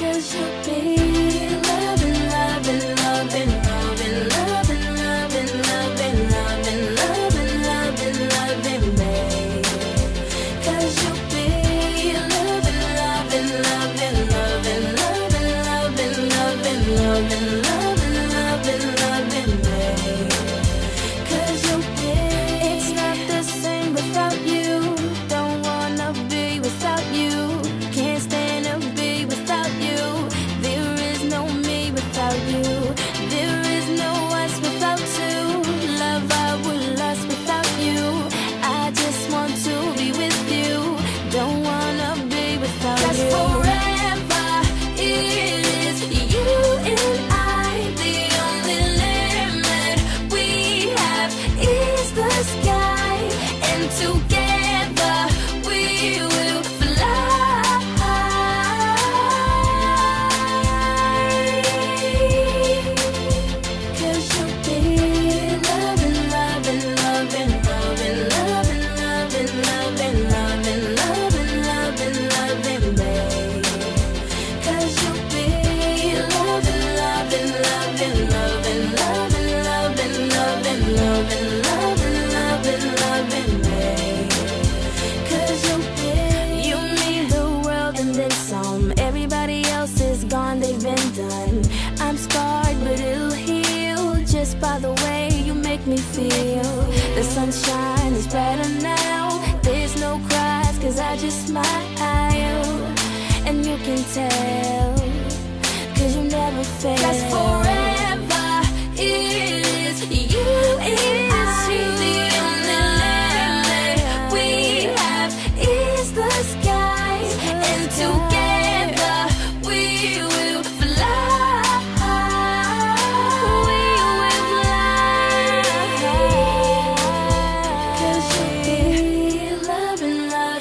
treasure me feel. The sunshine is brighter now. There's no cries, cause I just smile. And you can tell, cause you never fail.